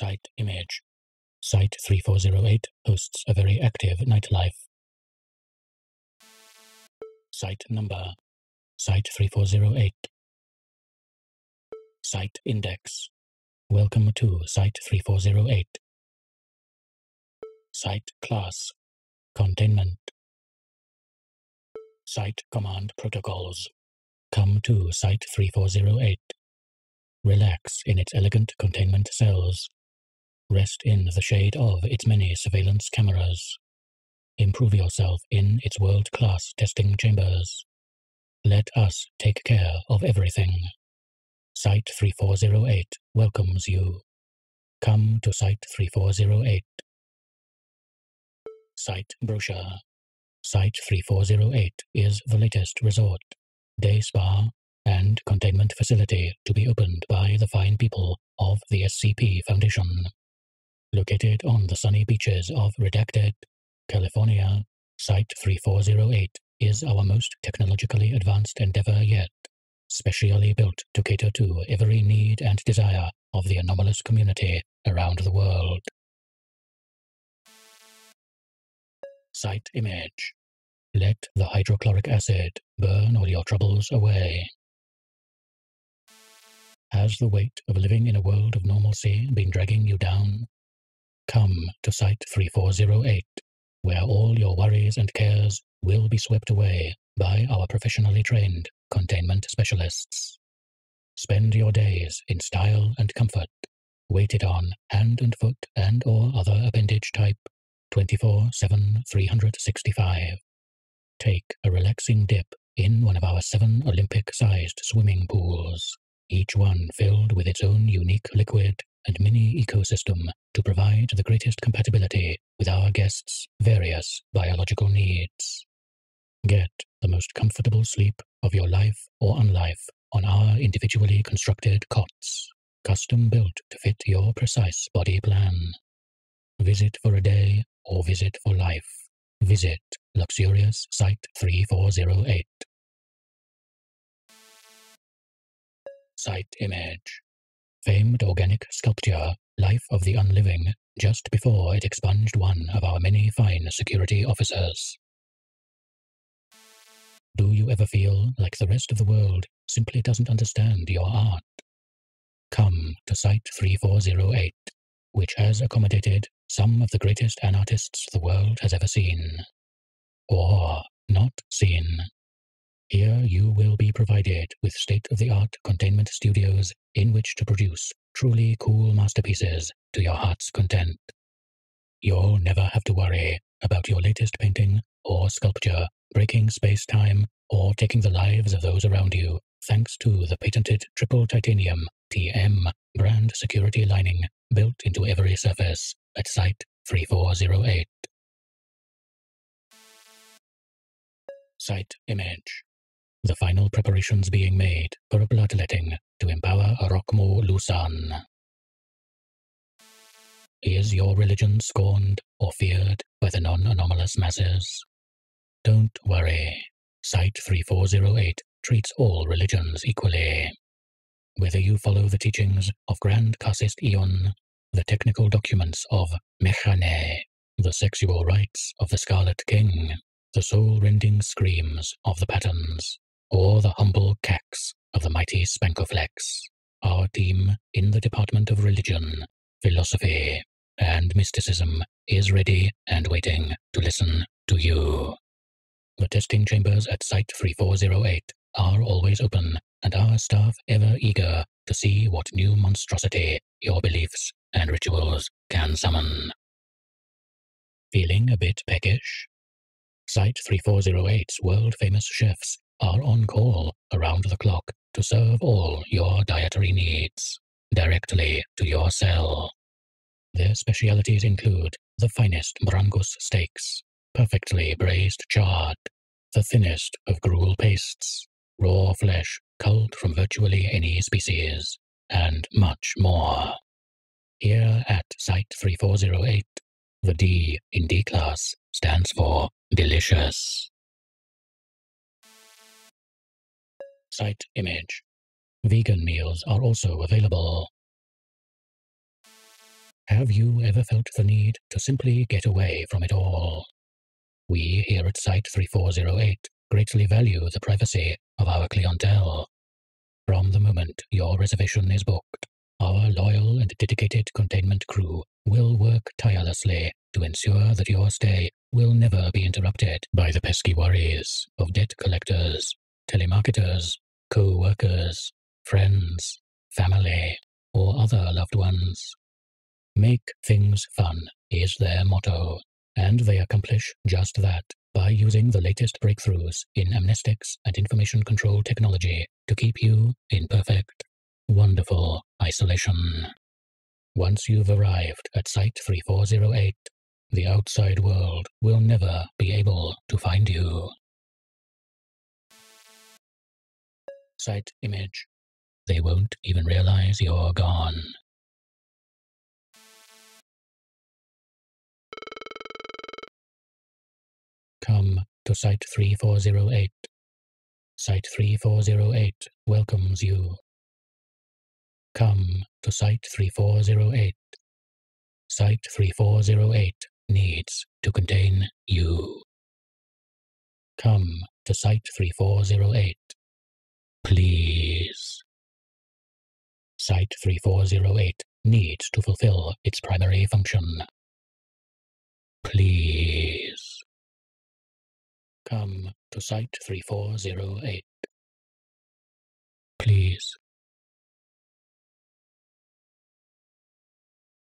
Site image. Site 3408 hosts a very active nightlife. Site number. Site 3408. Site index. Welcome to Site 3408. Site class. Containment. Site command protocols. Come to Site 3408. Relax in its elegant containment cells. Rest in the shade of its many surveillance cameras. Improve yourself in its world class testing chambers. Let us take care of everything. Site 3408 welcomes you. Come to Site 3408. Site brochure. Site 3408 is the latest resort, day spa, and containment facility to be opened by the fine people of the SCP Foundation. Located on the sunny beaches of Redacted, California, Site 3408 is our most technologically advanced endeavor yet, specially built to cater to every need and desire of the anomalous community around the world. Site image. Let the hydrochloric acid burn all your troubles away. Has the weight of living in a world of normalcy been dragging you down? Come to Site 3408, where all your worries and cares will be swept away by our professionally trained containment specialists. Spend your days in style and comfort, weighted on hand and foot and or other appendage type 24-7 365. Take a relaxing dip in one of our seven Olympic-sized swimming pools, each one filled with its own unique liquid and mini ecosystem to provide the greatest compatibility with our guests' various biological needs. Get the most comfortable sleep of your life or unlife on our individually constructed cots, custom built to fit your precise body plan. Visit for a day or visit for life. Visit Luxurious Site 3408. Site image. Famed organic sculpture, Life of the Unliving, just before it expunged one of our many fine security officers. Do you ever feel like the rest of the world simply doesn't understand your art? Come to Site 3408, which has accommodated some of the greatest artists the world has ever seen. Or not seen. Here you will be provided with state-of-the-art containment studios in which to produce truly cool masterpieces to your heart's content. You'll never have to worry about your latest painting or sculpture breaking space-time or taking the lives of those around you thanks to the patented triple titanium TM brand security lining built into every surface at Site 3408. Site image. The final preparations being made for a bloodletting to empower Rokmo Lusan. Is your religion scorned or feared by the non-anomalous masses? Don't worry. Site 3408 treats all religions equally. Whether you follow the teachings of Grand Karcist Ion, the technical documents of Mekhane, the sexual rites of the Scarlet King, the soul-rending screams of the patterns, or the humble cax of the mighty Spankoflex, our team in the Department of Religion, Philosophy, and Mysticism is ready and waiting to listen to you. The testing chambers at Site 3408 are always open, and our staff ever eager to see what new monstrosity your beliefs and rituals can summon. Feeling a bit peckish? Site 3408's world famous chefs are on call around the clock to serve all your dietary needs directly to your cell. Their specialities include the finest brangus steaks, perfectly braised chard, the thinnest of gruel pastes, raw flesh culled from virtually any species, and much more. Here at Site 3408, the D in D class stands for delicious. Site image. Vegan meals are also available. Have you ever felt the need to simply get away from it all? We here at Site 3408 greatly value the privacy of our clientele. From the moment your reservation is booked, our loyal and dedicated containment crew will work tirelessly to ensure that your stay will never be interrupted by the pesky worries of debt collectors, telemarketers, co workers, friends, family, or other loved ones. Make things fun is their motto, and they accomplish just that by using the latest breakthroughs in amnestics and information control technology to keep you in perfect, wonderful isolation. Once you've arrived at Site 3408, the outside world will never be able to find you. Site image. They won't even realize you're gone. Come to Site 3408. Site 3408 welcomes you. Come to Site 3408. Site 3408 needs to contain you. Come to Site 3408. Site 3408 needs to fulfill its primary function. Please. Come to Site 3408.